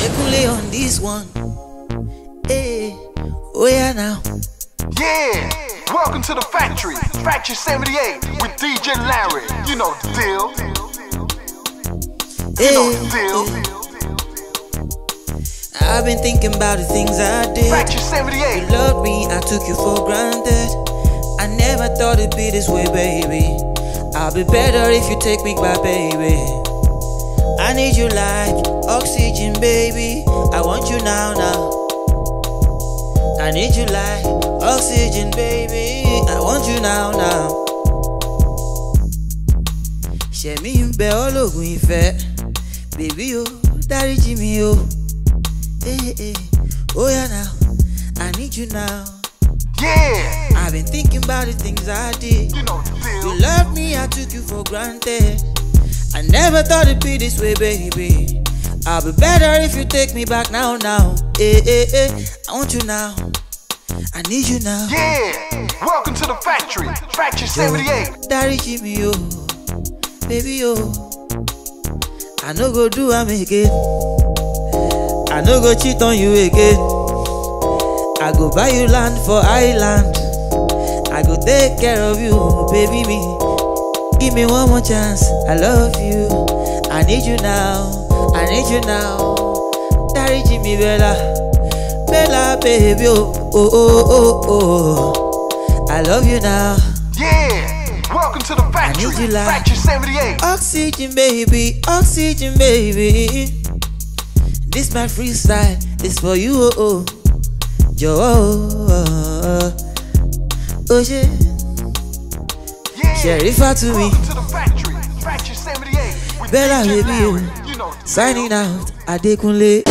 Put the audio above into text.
Ekunle on this one. Eh, hey, oh yeah now. Yeah! Welcome to the factory, Factory 78, with DJ Larry. You know the deal. You know the deal. Eh. I've been thinking about the things I did. Factory You loved me, I took you for granted. I never thought it'd be this way, baby. I'll be better if you take me back, baby. I need you like oxygen, baby. I want you now, now. I need you like oxygen, baby. I want you now, now. Ṣẹ̀mí ń bẹ ọ́ lóògùn ìfẹ́, bèbí o, dáríjì mi o. Hey, hey. Oh yeah now, I need you now. I've been thinking about the things I did. You know You love me, I took you for granted. I never thought it'd be this way, baby. I'll be better if you take me back now, now. Eh, eh, eh. I want you now. I need you now. Yeah! Welcome to the factory, Factory 78. Dáríjì mi o, baby o. I no go do am again. I no go cheat on you again. I go buy you land for island. Take care of you, baby me. Give me one more chance. I love you. I need you now. I need you now. Dáríjì mi Bella. Bella baby oh oh oh oh oh. I love you now. Yeah! Welcome to the factory, Factory 78. Oxygen baby, oxygen baby. This my freestyle, this for you oh oh. Jọ̀wọ́ oh ṣe Yeah! Sherifa to me, Welcome to the factory, Factory 78. With Bella baby. Oh. You know the deal. Signing out, Adekunle.